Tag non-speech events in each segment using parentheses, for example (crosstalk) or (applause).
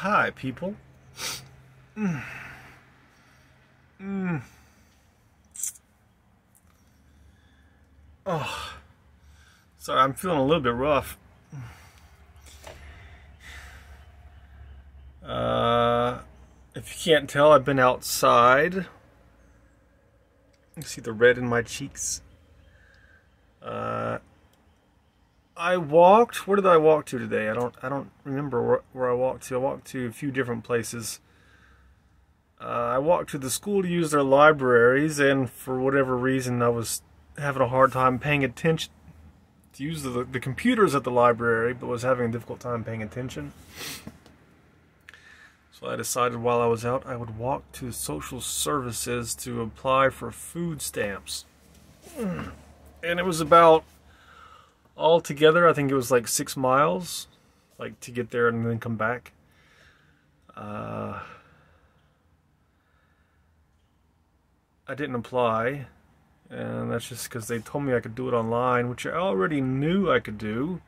Hi, people. Mm. Mm. Oh, sorry, I'm feeling a little bit rough. Uh, if you can't tell, I've been outside. You see the red in my cheeks. Uh, I walked. Where did I walk to today? I don't. I don't remember where, where I walked to. I walked to a few different places. Uh, I walked to the school to use their libraries, and for whatever reason, I was having a hard time paying attention to use the, the computers at the library, but was having a difficult time paying attention. So I decided while I was out, I would walk to social services to apply for food stamps. (clears throat) And it was about all together, I think it was like six miles, like to get there and then come back. Uh, I didn't apply, and that's just because they told me I could do it online, which I already knew I could do.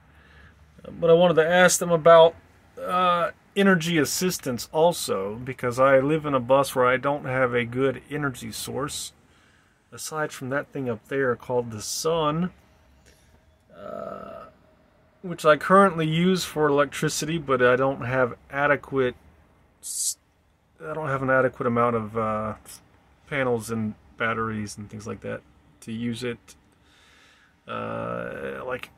But I wanted to ask them about uh, energy assistance also, because I live in a bus where I don't have a good energy source. Aside from that thing up there called the sun, which I currently use for electricity, but I don't have adequate. I don't have an adequate amount of uh, panels and batteries and things like that to use it. Uh, like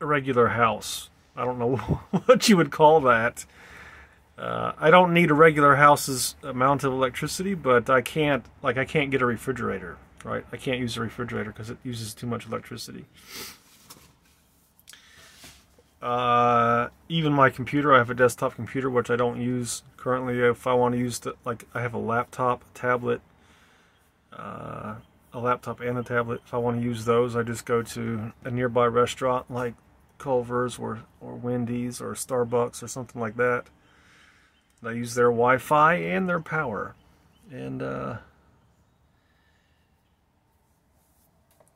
a regular house. I don't know (laughs) what you would call that. Uh, I don't need a regular house's amount of electricity, but I can't like I can't get a refrigerator, right? I can't use a refrigerator because it uses too much electricity. Uh, even my computer, I have a desktop computer which I don't use currently. If I want to use the, like I have a laptop, a tablet, uh, a laptop and a tablet. If I want to use those, I just go to a nearby restaurant like Culver's or or Wendy's or Starbucks or something like that. I use their Wi-Fi and their power, and uh,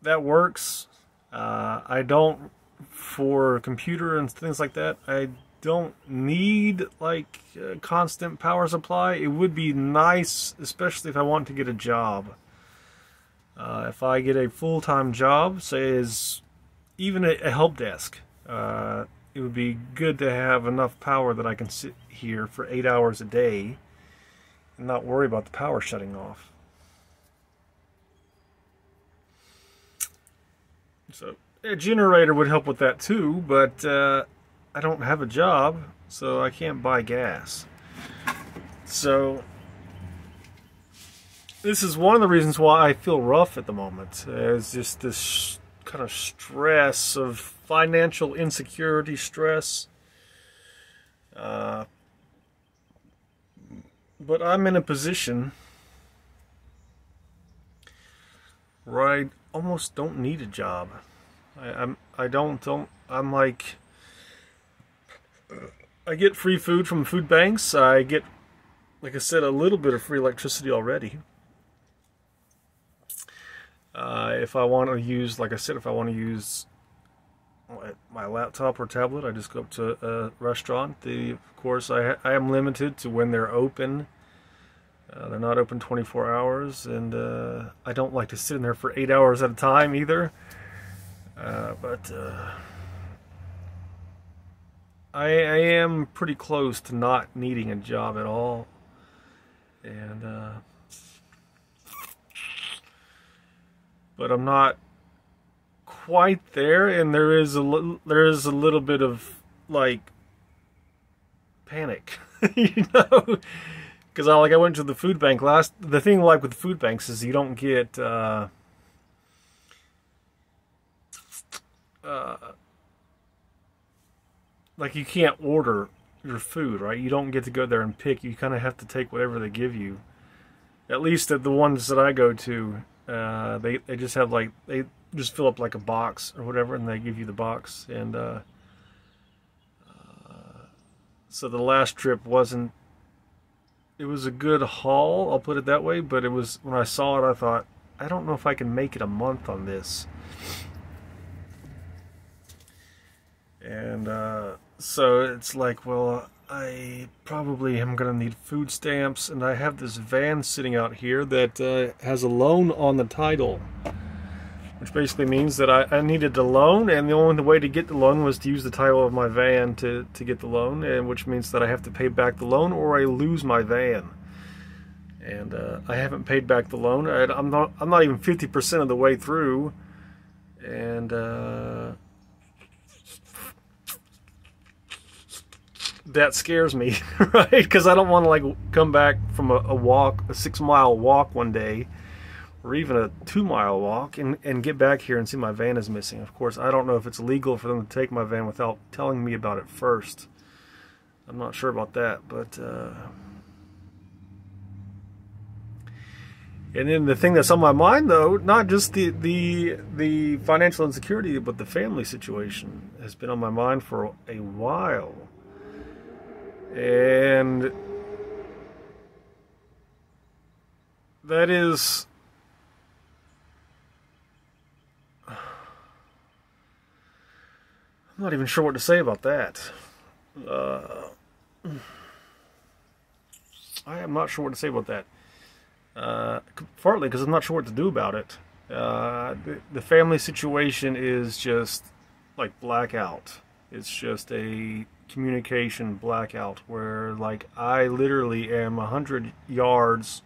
that works. Uh, I don't for computer and things like that. I don't need like a constant power supply. It would be nice, especially if I want to get a job. Uh, if I get a full-time job, say as even a, a help desk, uh, it would be good to have enough power that I can sit here for eight hours a day and not worry about the power shutting off. So a generator would help with that too, but uh, I don't have a job, so I can't buy gas. So this is one of the reasons why I feel rough at the moment. Is just this kind of stress of financial insecurity stress. Uh, but I'm in a position where I almost don't need a job. I, I'm I don't don't I'm like I get free food from food banks. I get like I said a little bit of free electricity already. Uh, if I want to use, like I said, if I want to use my laptop or tablet, I just go up to a restaurant. The, of course, I, I am limited to when they're open. Uh, they're not open 24 hours, and uh, I don't like to sit in there for eight hours at a time either. Uh, but uh, I, I am pretty close to not needing a job at all, and uh, but I'm not quite there, and there is a there is a little bit of like panic, (laughs) you know, because I like I went to the food bank last. The thing like with food banks is you don't get. Uh, uh, like you can't order your food, right? You don't get to go there and pick. You kind of have to take whatever they give you. At least at the ones that I go to, uh, they they just have like they just fill up like a box or whatever, and they give you the box. And uh, uh, so the last trip wasn't. It was a good haul, I'll put it that way. But it was when I saw it, I thought, I don't know if I can make it a month on this. And uh, so it's like, well, I probably am going to need food stamps, and I have this van sitting out here that uh, has a loan on the title, which basically means that I, I, needed a loan, and the only way to get the loan was to use the title of my van to, to get the loan, and which means that I have to pay back the loan or I lose my van. And uh, I haven't paid back the loan. I, am not. I'm not even 50% of the way through, and. Uh, that scares me, (laughs) right? Because I don't want to like come back from a, a, walk, a six mile walk one day, or even a two mile walk, and, and get back here and see my van is missing. Of course, I don't know if it's legal for them to take my van without telling me about it first. I'm not sure about that, but. Uh... And then the thing that's on my mind, though, not just the the the financial insecurity, but the family situation has been on my mind for a while and that is I'm not even sure what to say about that. Uh, I am not sure what to say about that. Uh, partly because I'm not sure what to do about it. Uh, the, the family situation is just like blackout. It's just a communication blackout where like I literally am a hundred yards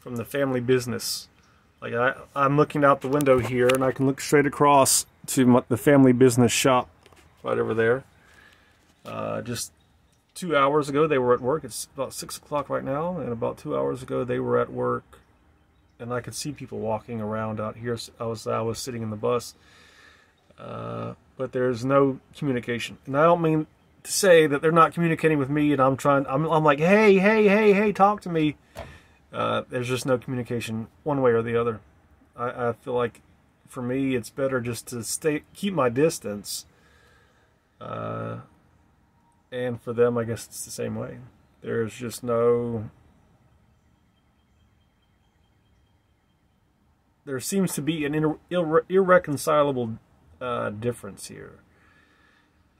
from the family business. Like I, I'm looking out the window here and I can look straight across to my, the family business shop right over there. Uh, just two hours ago they were at work. It's about six o'clock right now and about two hours ago they were at work and I could see people walking around out here. I was I was sitting in the bus. Uh, but there's no communication. And I don't mean to say that they're not communicating with me and I'm trying, I'm, I'm like, hey, hey, hey, hey, talk to me. Uh, there's just no communication one way or the other. I, I feel like for me, it's better just to stay, keep my distance. Uh, and for them, I guess it's the same way. There's just no there seems to be an irre irreconcilable uh, difference here.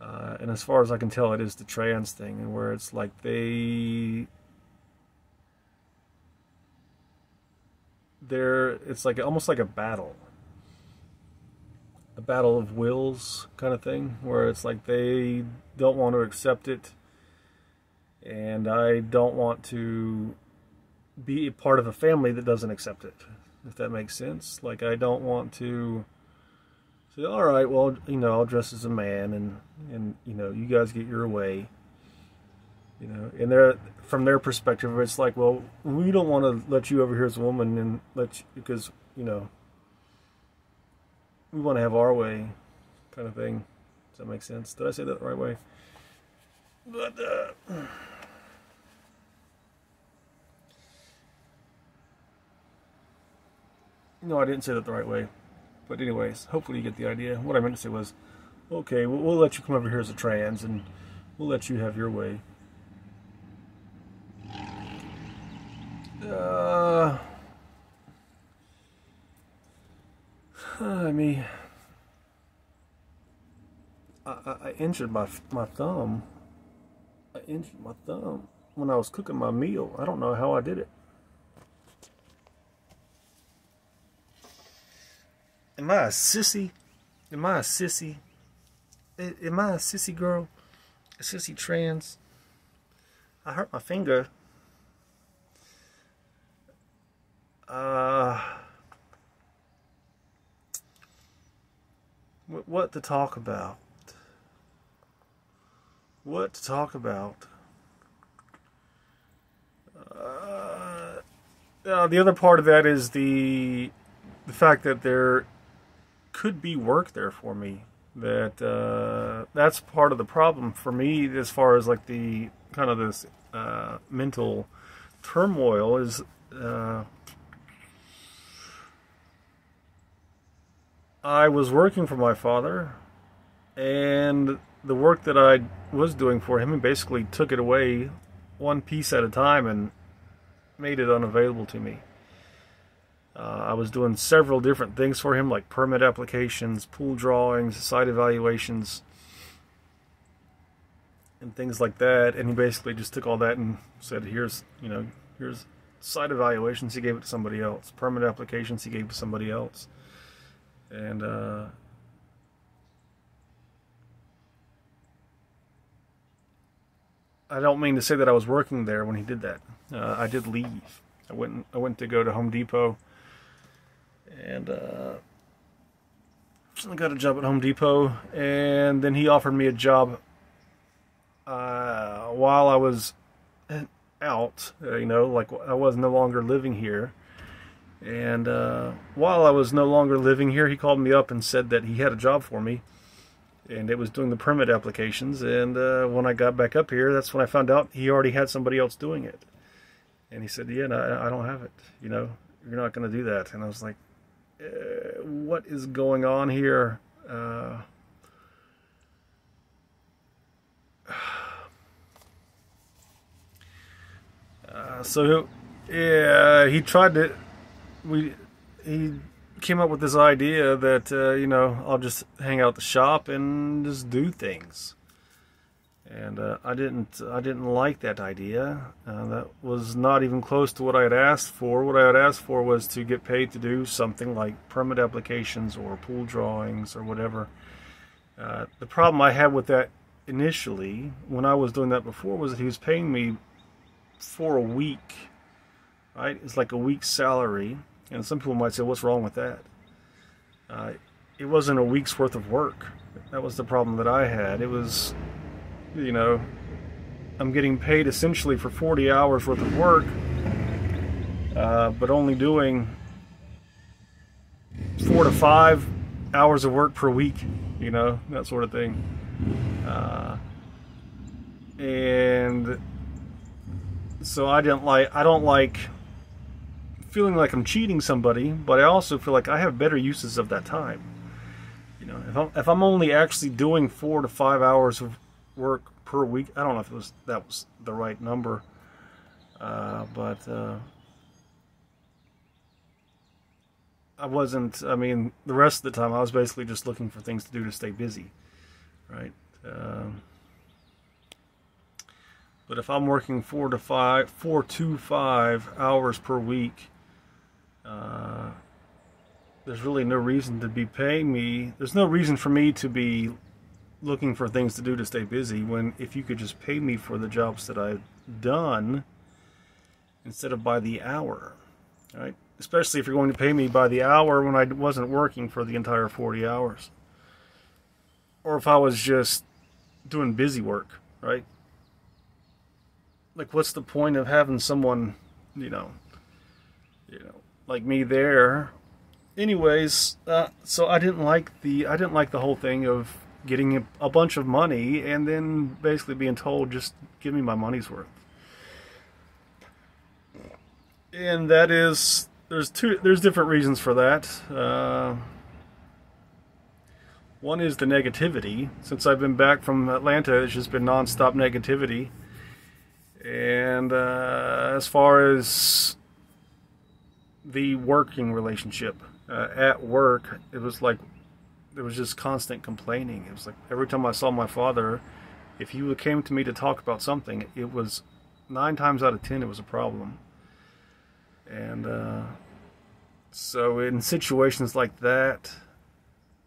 Uh, and as far as I can tell, it is the trans thing, and where it's like they, they're, it's like almost like a battle, a battle of wills kind of thing, where it's like they don't want to accept it, and I don't want to be a part of a family that doesn't accept it, if that makes sense. Like I don't want to all right, well, you know, I'll dress as a man, and and you know, you guys get your way. You know, and they're from their perspective, it's like, well, we don't want to let you over here as a woman, and let you, because you know, we want to have our way, kind of thing. Does that make sense? Did I say that the right way? But. Uh, No, I didn't say that the right way. But anyways, hopefully you get the idea. What I meant to say was, okay, we'll, we'll let you come over here as a trans, and we'll let you have your way. Uh, (sighs) I mean, I, I, I injured my my thumb. I injured my thumb when I was cooking my meal. I don't know how I did it. Am I a sissy? Am I a sissy? Am I a sissy girl? A sissy trans? I hurt my finger. Uh, what to talk about? What to talk about? Uh, uh, the other part of that is the the fact that there could be work there for me. That uh, that's part of the problem for me as far as like the kind of this uh, mental turmoil is. Uh, I was working for my father, and the work that I was doing for him, he basically took it away one piece at a time and made it unavailable to me. Uh, I was doing several different things for him, like permit applications, pool drawings, site evaluations. and things like that. And he basically just took all that and said, "Here's you know here's site evaluations." He gave it to somebody else. Permit applications he gave to somebody else, and. Uh, I don't mean to say that I was working there when he did that. Uh, I did leave. I went. I went to go to Home Depot, and uh, I got a job at Home Depot. And then he offered me a job uh, while I was out. Uh, you know, like I was no longer living here. And uh, while I was no longer living here, he called me up and said that he had a job for me and it was doing the permit applications. And uh, when I got back up here, that's when I found out he already had somebody else doing it. And he said, "Yeah, no, I don't have it. You know, you're not going to do that." And I was like, "What is going on here?" Uh, uh so, yeah, he tried to. We he came up with this idea that uh, you know I'll just hang out the shop and just do things, and uh, I didn't I didn't like that idea. Uh, that was not even close to what I had asked for. What I had asked for was to get paid to do something like permit applications or pool drawings or whatever. Uh, the problem I had with that initially, when I was doing that before, was that he was paying me for a week. Right, it's like a week's salary and some people might say, what's wrong with that? Uh, it wasn't a week's worth of work. That was the problem that I had. It was, you know, I'm getting paid essentially for 40 hours worth of work, uh, but only doing four to five hours of work per week, you know, that sort of thing. Uh, and so I didn't like, I don't like feeling like I'm cheating somebody, but I also feel like I have better uses of that time. You know, if I'm, if I'm only actually doing four to five hours of work per week, I don't know if it was that was the right number, uh, but uh, I wasn't. I mean, the rest of the time I was basically just looking for things to do to stay busy, right? Um, but if I'm working four to five, four to five hours per week, uh, there's really no reason to be paying me. There's no reason for me to be looking for things to do to stay busy when if you could just pay me for the jobs that I've done instead of by the hour, right? Especially if you're going to pay me by the hour when I wasn't working for the entire 40 hours. Or if I was just doing busy work, right? Like what's the point of having someone, you know, you know, like me there. Anyways, uh, so I didn't like the I didn't like the whole thing of getting a, bunch of money and then basically being told just give me my money's worth. And that is there's two there's different reasons for that. Uh, one is the negativity. Since I've been back from Atlanta, it's just been nonstop negativity. And uh, as far as the working relationship. Uh, at work, it was like there was just constant complaining. It was like every time I saw my father, if he came to me to talk about something, it was nine times out of ten it was a problem. And uh, so, in situations like that,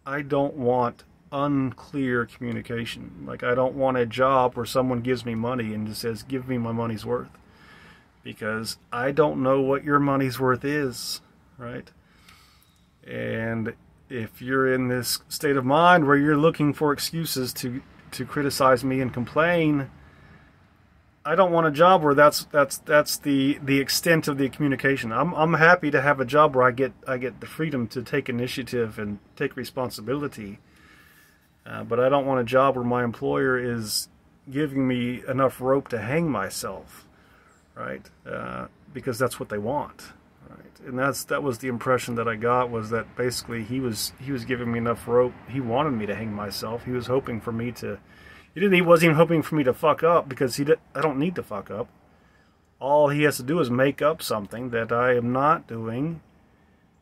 I don't want unclear communication. Like, I don't want a job where someone gives me money and just says, Give me my money's worth because I don't know what your money's worth is, right? And if you're in this state of mind where you're looking for excuses to to criticize me and complain, I don't want a job where that's that's that's the the extent of the communication. I'm I'm happy to have a job where I get I get the freedom to take initiative and take responsibility. Uh, but I don't want a job where my employer is giving me enough rope to hang myself right? Uh, because that's what they want, right? And that's that was the impression that I got was that basically he was he was giving me enough rope. He wanted me to hang myself. He was hoping for me to. He didn't. He wasn't even hoping for me to fuck up because he. Did, I don't need to fuck up. All he has to do is make up something that I am not doing,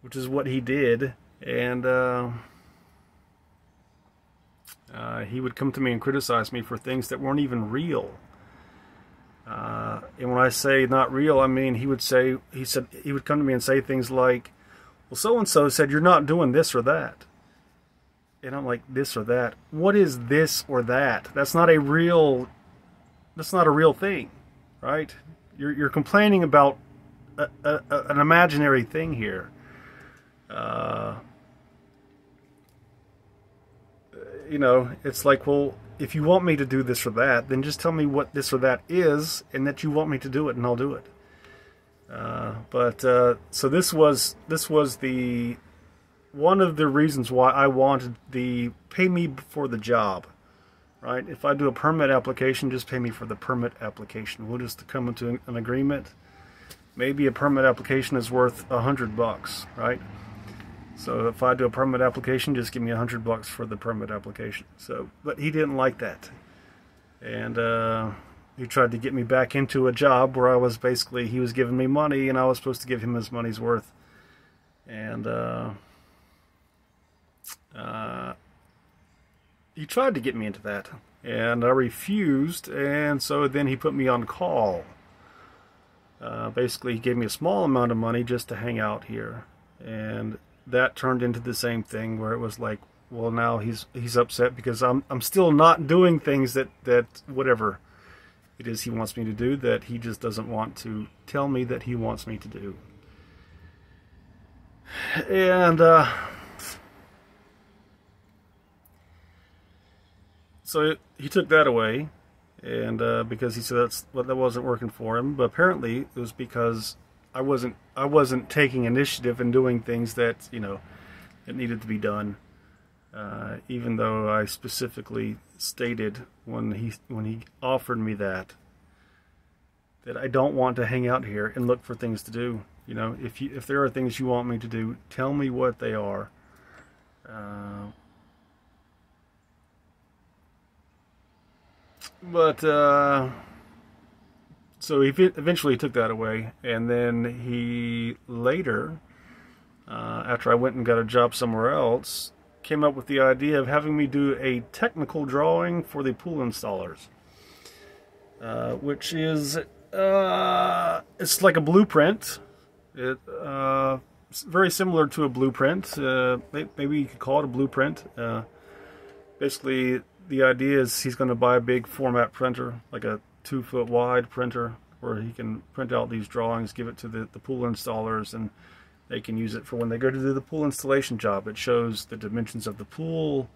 which is what he did, and. Uh, Uh, he would come to me and criticize me for things that weren't even real. Uh, and when I say not real, I mean he would say he said he would come to me and say things like, "Well, so and so said you're not doing this or that," and I'm like, "This or that? What is this or that? That's not a real. That's not a real thing, right? You're you're complaining about a, a, a, an imaginary thing here." Uh, you know, it's like, well, if you want me to do this or that, then just tell me what this or that is, and that you want me to do it, and I'll do it. Uh, but uh, so this was this was the one of the reasons why I wanted the pay me for the job, right? If I do a permit application, just pay me for the permit application. We'll just come into an agreement. Maybe a permit application is worth a hundred bucks, right? So if I do a permit application, just give me a hundred bucks for the permit application. So, but he didn't like that, and uh, he tried to get me back into a job where I was basically he was giving me money and I was supposed to give him his money's worth, and uh, uh, he tried to get me into that, and I refused, and so then he put me on call. Uh, basically, he gave me a small amount of money just to hang out here, and that turned into the same thing where it was like, well, now he's he's upset because I'm I'm still not doing things that that whatever it is he wants me to do that he just doesn't want to tell me that he wants me to do. And uh, so he took that away, and uh, because he said that's what that wasn't working for him. But apparently it was because I wasn't I wasn't taking initiative and doing things that you know that needed to be done. Uh, even though I specifically stated when he when he offered me that that I don't want to hang out here and look for things to do. You know, if you if there are things you want me to do, tell me what they are. Uh, but uh, so he eventually took that away, and then he later, uh, after I went and got a job somewhere else, came up with the idea of having me do a technical drawing for the pool installers, uh, which is uh, it's like a blueprint. It uh, very similar to a blueprint. Uh, maybe you could call it a blueprint. Uh, basically, the idea is he's going to buy a big format printer, like a two foot wide printer where he can print out these drawings, give it to the, the pool installers, and they can use it for when they go to do the pool installation job. It shows the dimensions of the pool.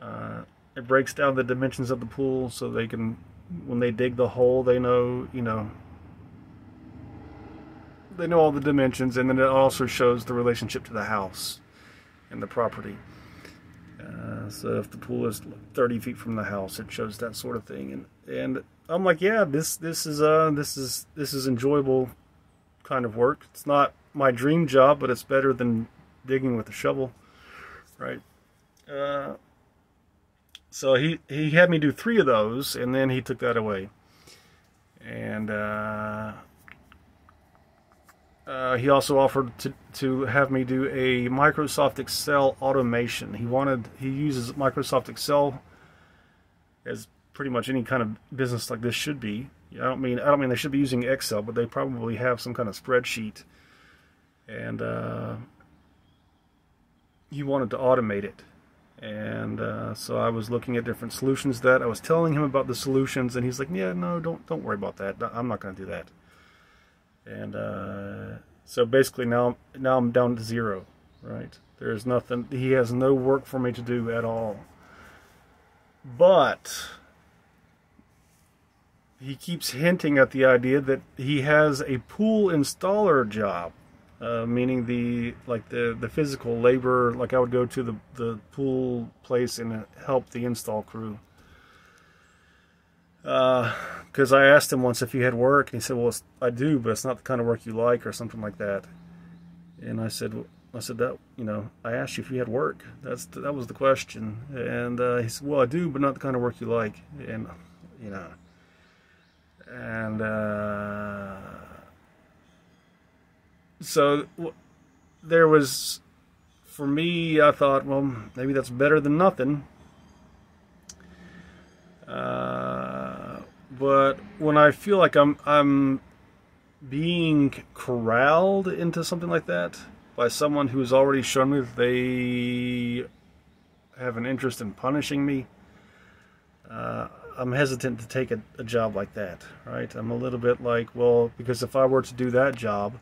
Uh, it breaks down the dimensions of the pool so they can, when they dig the hole, they know, you know, they know all the dimensions, and then it also shows the relationship to the house and the property. Uh, so if the pool is 30 feet from the house, it shows that sort of thing, and and I'm like, yeah, this this is uh this is this is enjoyable kind of work. It's not my dream job, but it's better than digging with a shovel, right? Uh, so he he had me do three of those, and then he took that away, and uh, uh, he also offered to to have me do a Microsoft Excel automation. He wanted he uses Microsoft Excel as pretty much any kind of business like this should be. I don't mean I don't mean they should be using Excel, but they probably have some kind of spreadsheet, and uh, he wanted to automate it. And uh, so I was looking at different solutions that I was telling him about the solutions, and he's like, "Yeah, no, don't don't worry about that. I'm not going to do that." And uh, so basically now now I'm down to zero, right? There's nothing. He has no work for me to do at all. But he keeps hinting at the idea that he has a pool installer job, uh, meaning the like the the physical labor. Like I would go to the the pool place and help the install crew. Because uh, I asked him once if he had work, and he said, "Well, I do, but it's not the kind of work you like, or something like that." And I said, "I said that you know, I asked you if you had work. That's that was the question." And uh, he said, "Well, I do, but not the kind of work you like." And you know and uh, so there was for me i thought well maybe that's better than nothing. Uh, but when I feel like I'm I'm being corralled into something like that by someone who's already shown me that they have an interest in punishing me, uh, I'm hesitant to take a, a, job like that, right? I'm a little bit like, well, because if I were to do that job,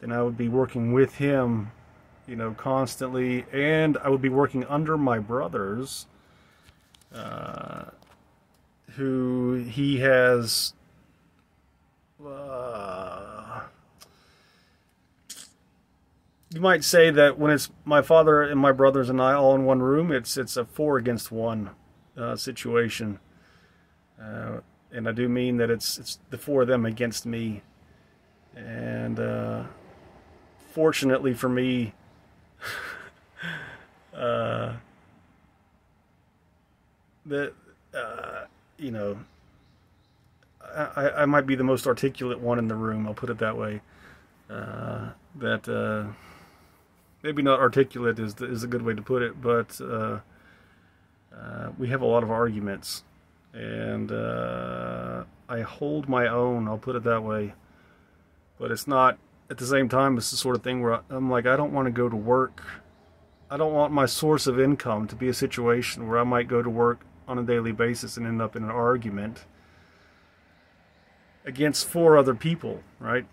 then I would be working with him, you know, constantly, and I would be working under my brothers, uh, who he has. Uh, you might say that when it's my father and my brothers and I all in one room, it's it's a four against one uh, situation. Uh, and I do mean that it's it's the four of them against me. And uh, fortunately for me, (laughs) uh, that uh, you know, I, I might be the most articulate one in the room. I'll put it that way. Uh, that uh, maybe not articulate is the, is a good way to put it, but we have a lot of arguments and uh, I hold my own. I'll put it that way. But it's not at the same time. It's the sort of thing where I'm like, I don't want to go to work. I don't want my source of income to be a situation where I might go to work on a daily basis and end up in an argument against four other people, right?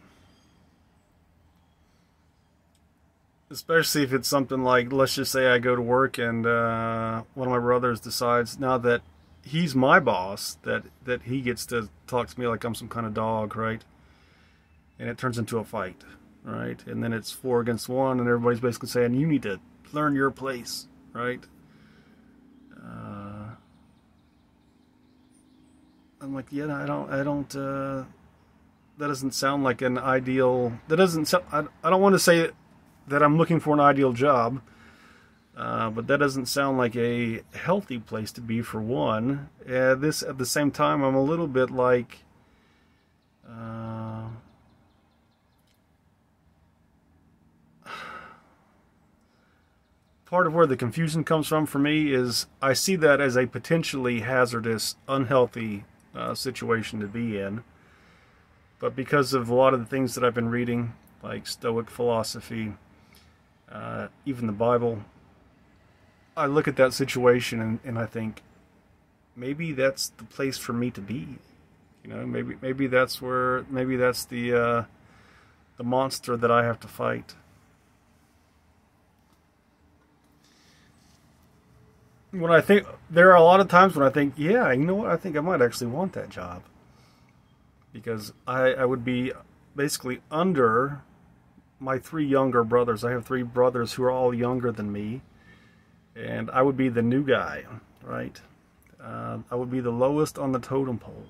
Especially if it's something like, let's just say I go to work and uh, one of my brothers decides now that he's my boss that that he gets to talk to me like I'm some kind of dog, right? And it turns into a fight, right? And then it's four against one, and everybody's basically saying you need to learn your place, right? Uh, I'm like, yeah, I don't, I don't. Uh, that doesn't sound like an ideal. That doesn't. I, I don't want to say that I'm looking for an ideal job uh, but that doesn't sound like a healthy place to be for one. Uh, this at the same time, I'm a little bit like. Uh, part of where the confusion comes from for me is I see that as a potentially hazardous, unhealthy uh, situation to be in. But because of a lot of the things that I've been reading, like Stoic philosophy, uh, even the Bible, I look at that situation and, and I think maybe that's the place for me to be. You know, maybe maybe that's where maybe that's the uh, the monster that I have to fight. When I think there are a lot of times when I think, yeah, you know what, I think I might actually want that job because I I would be basically under my three younger brothers. I have three brothers who are all younger than me and I would be the new guy, right? Uh, I would be the lowest on the totem pole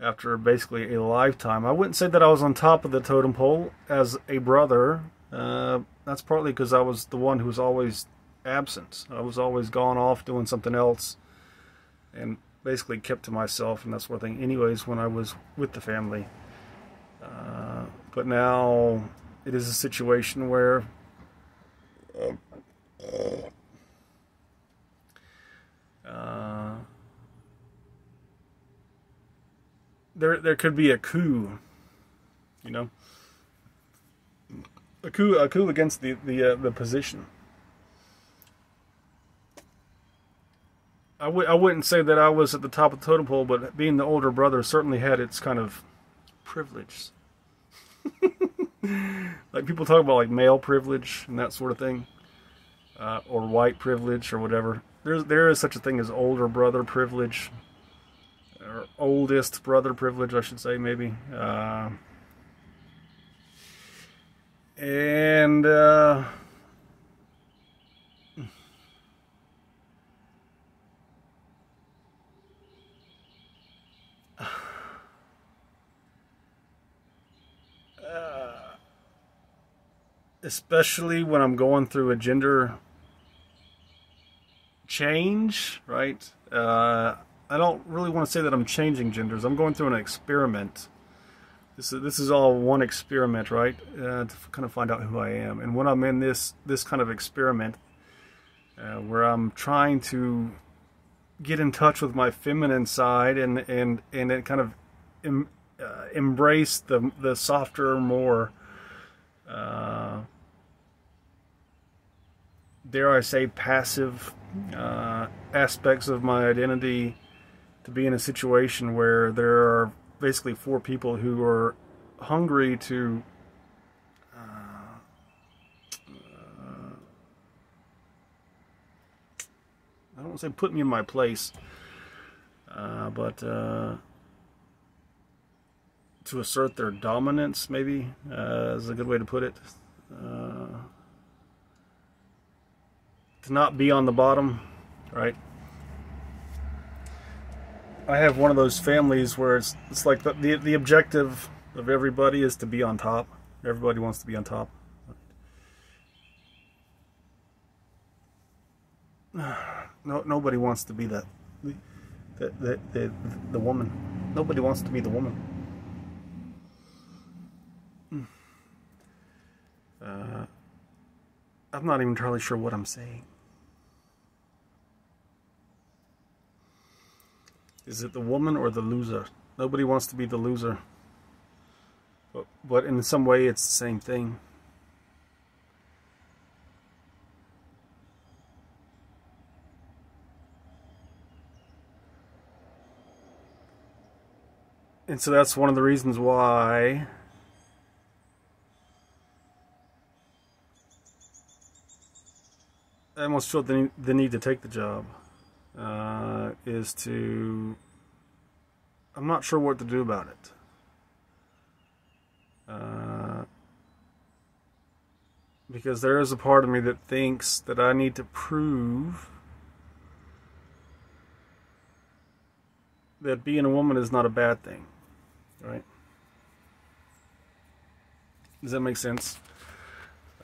after basically a lifetime. I wouldn't say that I was on top of the totem pole as a brother. Uh, that's partly because I was the one who was always absent. I was always gone off doing something else and basically kept to myself and that sort of thing anyways when I was with the family. Uh, but now it is a situation where uh, uh, there there could be a coup, you know, a coup a coup against the the uh, the position. I w- I wouldn't say that I was at the top of the totem pole, but being the older brother certainly had its kind of privilege. (laughs) like people talk about like male privilege and that sort of thing, uh, or white privilege or whatever. There's there is such a thing as older brother privilege, or oldest brother privilege, I should say, maybe. Uh, and uh, (sighs) especially when I'm going through a gender change, right? Uh, I don't really want to say that I'm changing genders. I'm going through an experiment. This is this is all one experiment, right? Uh, to kind of find out who I am. And when I'm in this this kind of experiment, uh, where I'm trying to get in touch with my feminine side and and and it kind of em, uh, embrace the the softer, more uh, dare I say passive uh, aspects of my identity to be in a situation where there are basically four people who are hungry to uh, I don't want to say put me in my place, uh, but uh, to assert their dominance, maybe uh, is a good way to put it. To not be on the bottom, right? I have one of those families where it's it's like the, the the objective of everybody is to be on top. Everybody wants to be on top. (sighs) No, nobody wants to be that. The, the, the, the woman. Nobody wants to be the woman. (sighs) Uh, I'm not even entirely sure what I'm saying. Is it the woman or the loser? Nobody wants to be the loser. But, but in some way, it's the same thing. And so that's one of the reasons why I almost need, the need to take the job. Uh, is to I'm not sure what to do about it. Uh, because there is a part of me that thinks that I need to prove that being a woman is not a bad thing, right? Does that make sense?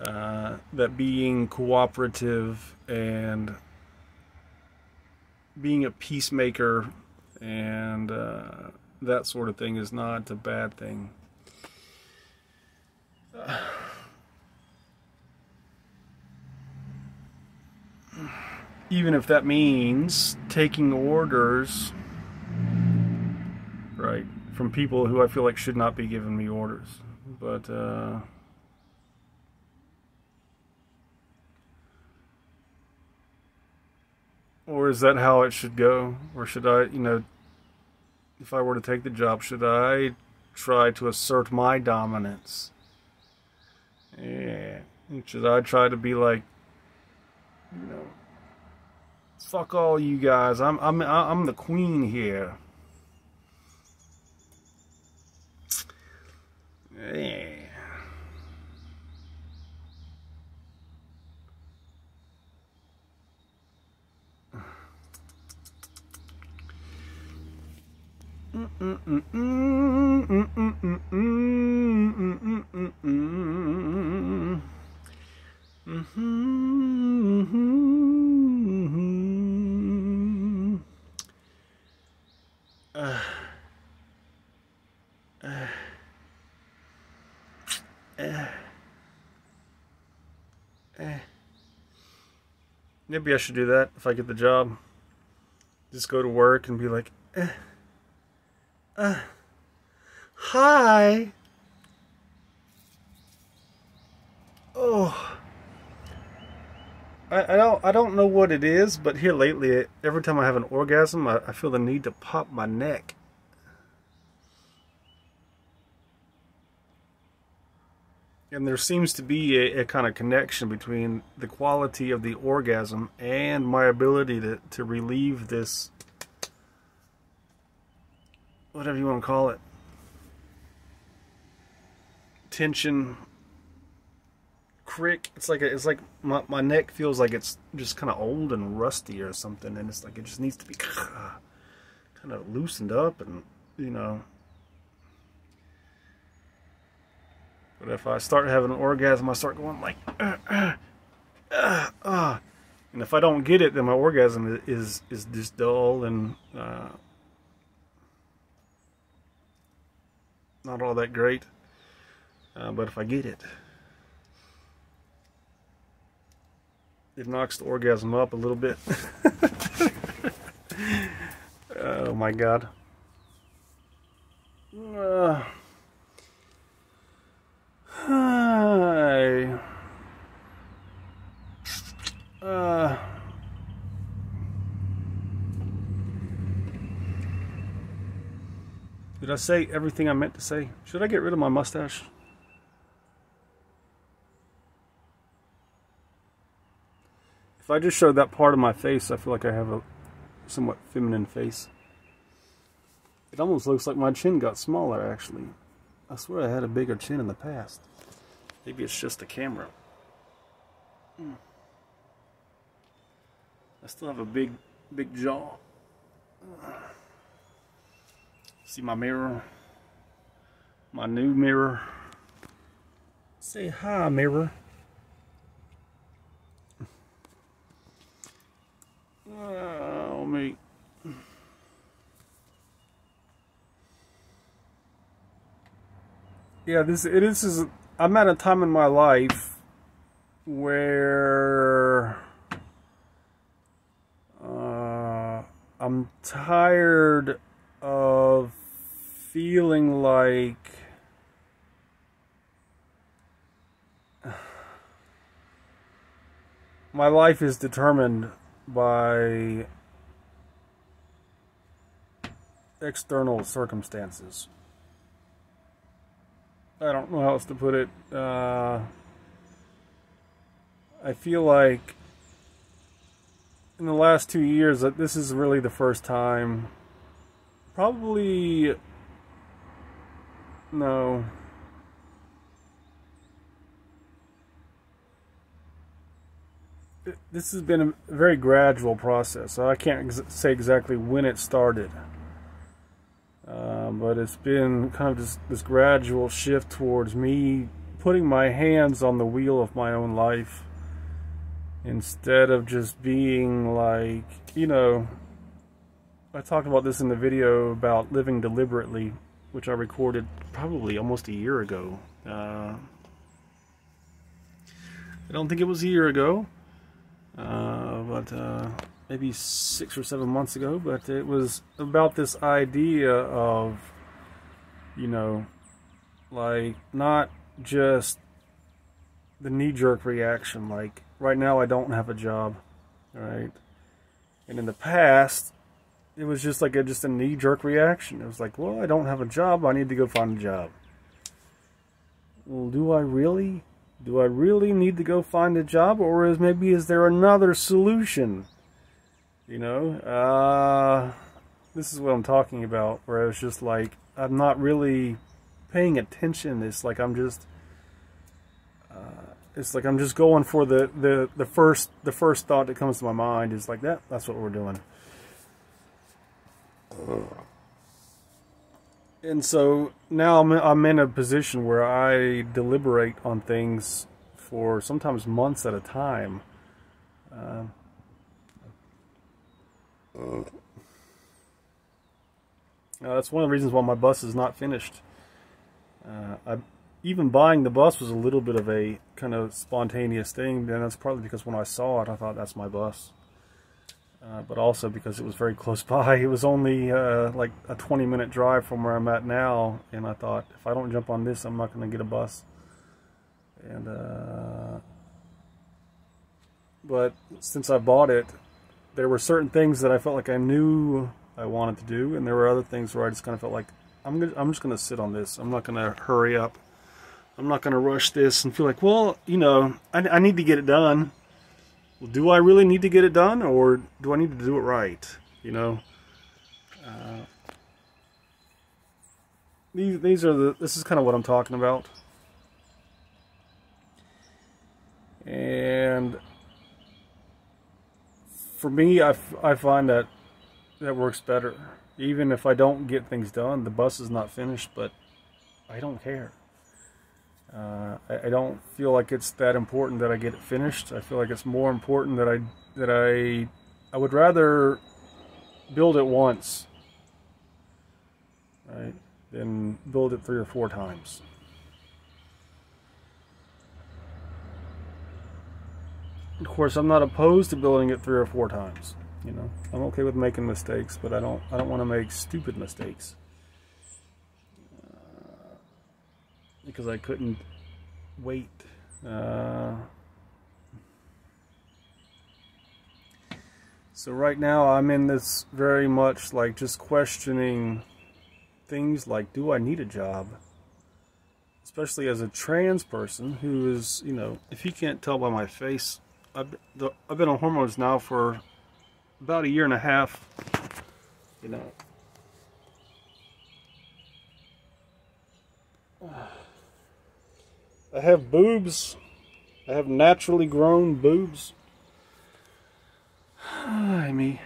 Uh, that being cooperative and being a peacemaker and uh, that sort of thing is not a bad thing. Even if that means taking orders, right, from people who I feel like should not be giving me orders. But, uh, Or is that how it should go? Or should I, you know, if I were to take the job, should I try to assert my dominance? Yeah. Should I try to be like, you know, fuck all you guys. I'm I'm I'm the queen here. Yeah. Maybe I should do that if I get the job. Just go to work and be like, eh. Uh, hi. Oh. I, I don't I don't know what it is, but here lately, every time I have an orgasm, I, I feel the need to pop my neck. And there seems to be a, a, kind of connection between the quality of the orgasm and my ability to, to relieve this whatever you want to call it. Tension. Crick it's like a, it's like my, my neck feels like it's just kind of old and rusty or something and it's like it just needs to be (sighs) kind of loosened up and you know. But if I start having an orgasm I start going like uh, uh, uh, and if I don't get it then my orgasm is is just dull and uh, not all that great. Uh, but if I get it, it knocks the orgasm up a little bit. (laughs) Oh my god. Uh, hi. (sighs) Uh, did I say everything I meant to say? Should I get rid of my mustache? If I just showed that part of my face, I feel like I have a somewhat feminine face. It almost looks like my chin got smaller, actually. I swear I had a bigger chin in the past. Maybe it's just the camera. Hmm. I still have a big, big jaw. See my mirror? My new mirror. Say hi, mirror. Oh, me. Yeah, this it is. is I'm at a time in my life where uh, I'm tired feeling like my life is determined by external circumstances. I don't know how else to put it. Uh, I feel like in the last two years that this is really the first time, probably no. This has been a very gradual process, so I can't ex say exactly when it started. Uh, but it's been kind of this, this gradual shift towards me putting my hands on the wheel of my own life instead of just being like, you know, I talked about this in the video about living deliberately, which I recorded probably almost a year ago. Uh, I don't think it was a year ago, uh, but uh, maybe six or seven months ago, but it was about this idea of, you know, like not just the knee-jerk reaction, like right now I don't have a job, right? And in the past, it was just like a just a knee-jerk reaction. It was like, well, I don't have a job, I need to go find a job. Well, do I really? Do I really need to go find a job, or is maybe is there another solution? You know, uh, this is what I'm talking about. Where I was just like, I'm not really paying attention. It's like I'm just, uh, it's like I'm just going for the the the first the first thought that comes to my mind is like that. That's what we're doing. And so now I'm I'm in a position where I deliberate on things for sometimes months at a time. Uh, uh, that's one of the reasons why my bus is not finished. Uh, I, even buying the bus was a little bit of a kind of spontaneous thing, and that's partly because when I saw it, I thought that's my bus. Uh, but also because it was very close (laughs) by. It was only uh, like a 20 minute drive from where I'm at now, and I thought if I don't jump on this, I'm not going to get a bus. And uh, but since I bought it, there were certain things that I felt like I knew I wanted to do, and there were other things where I just kind of felt like I'm gonna, I'm just going to sit on this. I'm not going to hurry up. I'm not going to rush this and feel like, well, you know, I, I need to get it done. Do I really need to get it done, or do I need to do it right? You know. Uh, these these are the. This is kind of what I'm talking about. And for me, I, I find that that works better. Even if I don't get things done, the bus is not finished, but I don't care. Uh, I, I, don't feel like it's that important that I get it finished. I feel like it's more important that I that I I would rather build it once, right, than build it three or four times. Of course, I'm not opposed to building it three or four times. You know, I'm okay with making mistakes, but I don't I don't want to make stupid mistakes. Uh, because I couldn't wait. Uh, so right now I'm in this very much like just questioning things like do I need a job? Especially as a trans person who is, you know, if you can't tell by my face, I've, the, I've been on hormones now for about a year and a half. You know. (sighs) I have boobs. I have naturally grown boobs. Hi, me.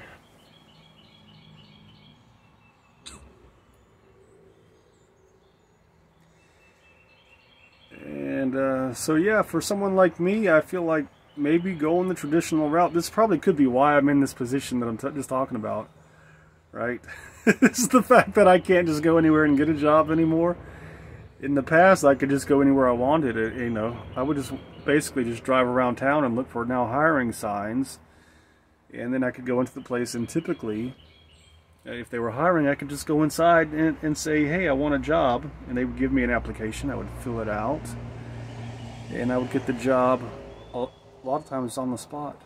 And uh, so, yeah, for someone like me, I feel like maybe going the traditional route. This probably could be why I'm in this position that I'm just talking about, right? (laughs) this is the fact that I can't just go anywhere and get a job anymore. In the past, I could just go anywhere I wanted. It, you know, I would just basically just drive around town and look for now hiring signs, and then I could go into the place and typically, if they were hiring, I could just go inside and, and say, "Hey, I want a job," and they would give me an application. I would fill it out, and I would get the job a lot of times on the spot.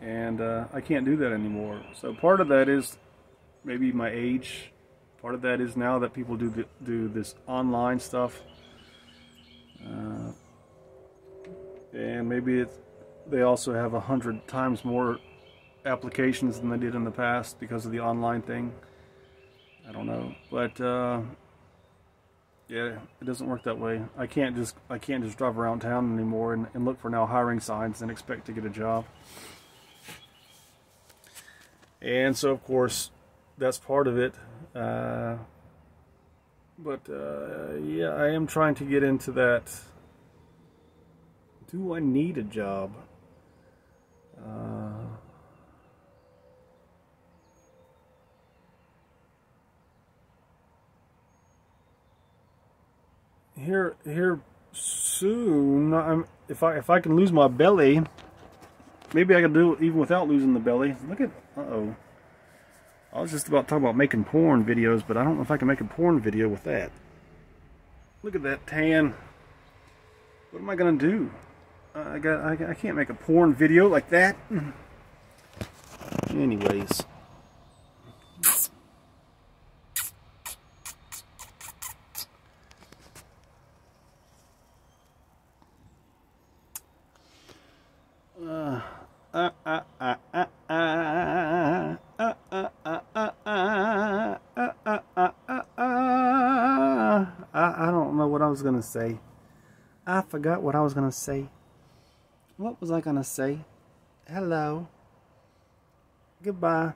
And uh, I can't do that anymore. So part of that is maybe my age. Part of that is now that people do do this online stuff. Uh, and maybe they also have a hundred times more applications than they did in the past because of the online thing. I don't know, but uh, yeah, it doesn't work that way. I can't just I can't just drive around town anymore and, and look for now hiring signs and expect to get a job. And so, of course, that's part of it. Uh, but uh, yeah, I am trying to get into that. Do I need a job? Uh, here here soon. I'm, if I if I can lose my belly, maybe I can do it even without losing the belly. Look at uh oh. I was just about to talk about making porn videos, but I don't know if I can make a porn video with that. Look at that tan. What am I gonna do? I got I, I can't make a porn video like that. (laughs) Anyways. Going to say. I forgot what I was going to say. What was I going to say? Hello. Goodbye.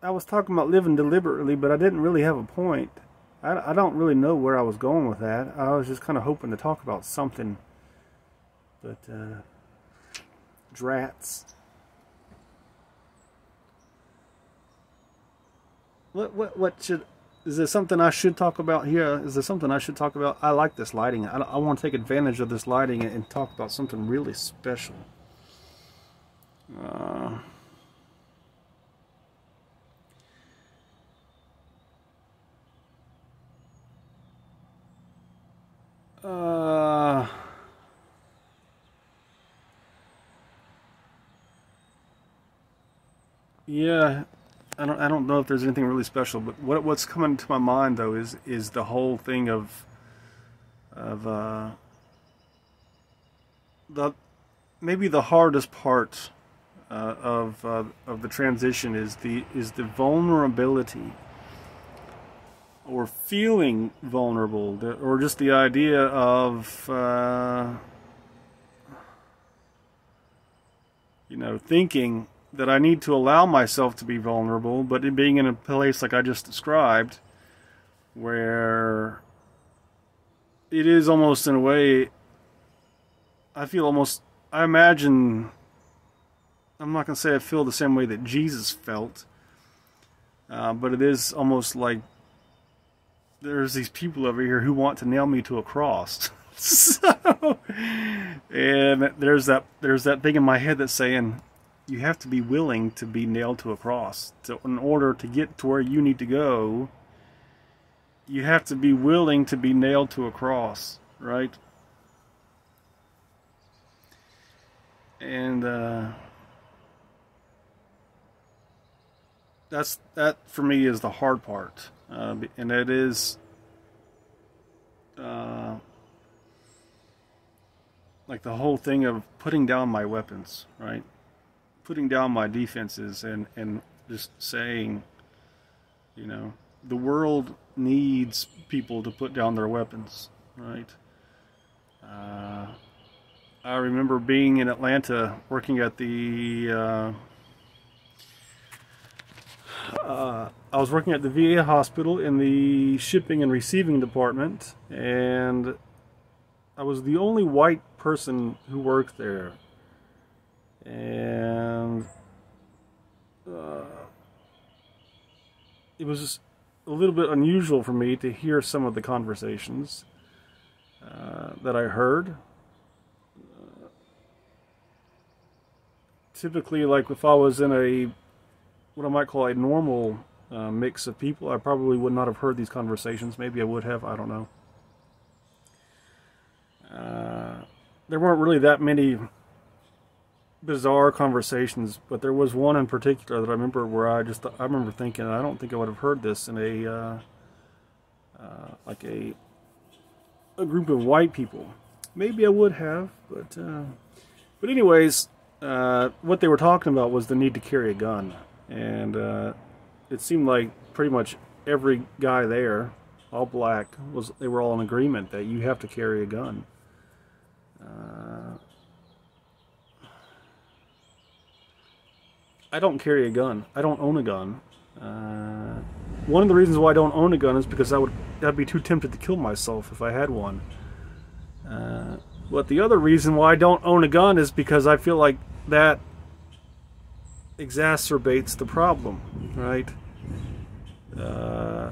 I was talking about living deliberately, but I didn't really have a point. I, I don't really know where I was going with that. I was just kind of hoping to talk about something. But, uh, drats. What, what, what should is there something I should talk about here? Is there something I should talk about? I like this lighting. I, I want to take advantage of this lighting and, talk about something really special. Uh, uh, yeah, I don't I don't know if there's anything really special, but what what's coming to my mind though is is the whole thing of of uh, the maybe the hardest part uh, of uh, of the transition is the is the vulnerability or feeling vulnerable or just the idea of uh, you know thinking that I need to allow myself to be vulnerable, but in being in a place like I just described, where it is almost in a way, I feel almost, I imagine, I'm not going to say I feel the same way that Jesus felt, uh, but it is almost like there's these people over here who want to nail me to a cross. (laughs) so, and there's that there's that thing in my head that's saying you have to be willing to be nailed to a cross. So in order to get to where you need to go, you have to be willing to be nailed to a cross, right? And uh, that's that for me is the hard part, uh, and it is uh, like the whole thing of putting down my weapons, right? Putting down my defenses and and just saying, you know, the world needs people to put down their weapons, right? Uh, I remember being in Atlanta working at the. Uh, uh, I was working at the VA hospital in the shipping and receiving department, and I was the only white person who worked there. And uh, it was a little bit unusual for me to hear some of the conversations uh, that I heard. Uh, typically, like if I was in a what I might call a normal uh, mix of people, I probably would not have heard these conversations. Maybe I would have, I don't know. Uh, there weren't really that many bizarre conversations, but there was one in particular that I remember where I just I remember thinking I don't think I would have heard this in a uh, uh, like a a group of white people. Maybe I would have, but uh, but anyways, uh, what they were talking about was the need to carry a gun and uh, it seemed like pretty much every guy there, all black, was they were all in agreement that you have to carry a gun. Uh, I don't carry a gun. I don't own a gun. Uh, one of the reasons why I don't own a gun is because I would I'd be too tempted to kill myself if I had one. Uh, but the other reason why I don't own a gun is because I feel like that exacerbates the problem, right? Uh,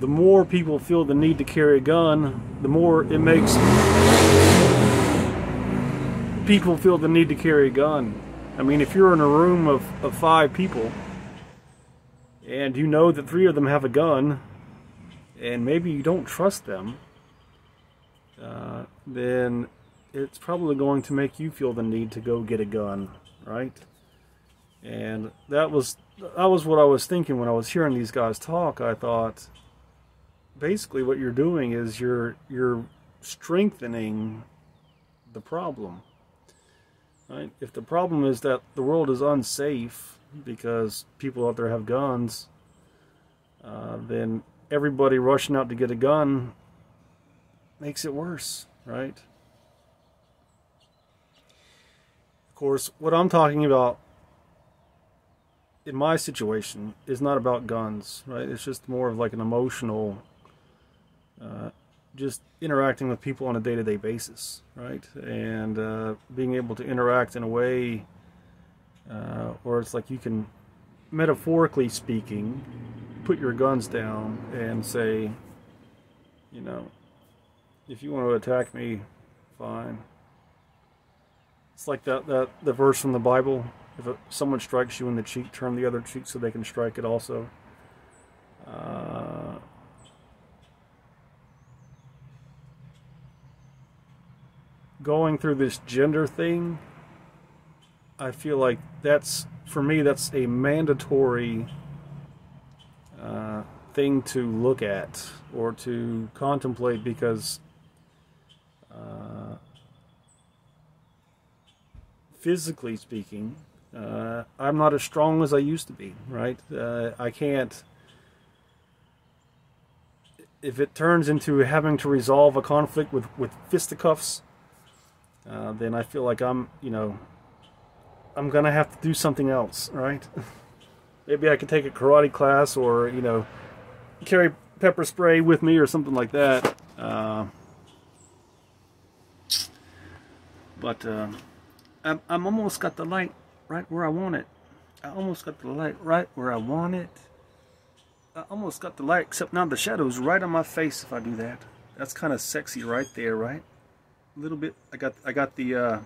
the more people feel the need to carry a gun, the more it makes people feel the need to carry a gun. I mean, if you're in a room of, of five people and you know that three of them have a gun and maybe you don't trust them, uh, then it's probably going to make you feel the need to go get a gun, right? And that was that was what I was thinking when I was hearing these guys talk. I thought basically what you're doing is you're you're strengthening the problem. Right? If the problem is that the world is unsafe because people out there have guns, uh, then everybody rushing out to get a gun makes it worse, right? Of course, what I'm talking about in my situation is not about guns, right? It's just more of like an emotional, uh, just interacting with people on a day-to-day basis, right? And uh, being able to interact in a way uh, where it's like you can, metaphorically speaking, put your guns down and say, you know, if you want to attack me, fine. It's like that, that the verse from the Bible if someone strikes you in the cheek, turn the other cheek so they can strike it also. Uh, going through this gender thing, I feel like that's, for me, that's a mandatory uh, thing to look at or to contemplate because uh, physically speaking, uh, I'm not as strong as I used to be, right? Uh, I can't. If it turns into having to resolve a conflict with, with fisticuffs, uh, then I feel like I'm, you know, I'm to have to do something else, right? (laughs) Maybe I could take a karate class or, you know, carry pepper spray with me or something like that. Uh, but uh, I'm, I'm almost got the light right where I want it. I almost got the light right where I want it. I almost got the light, except now the shadow's right on my face if I do that. That's kind of sexy right there, right? Little bit. I got I got the uh,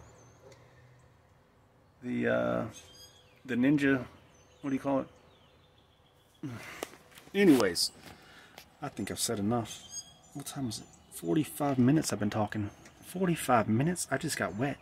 the uh, the Ninja. What do you call it? (sighs) Anyways, I think I've said enough. What time is it? 45 minutes I've been talking. 45 minutes? I just got wet.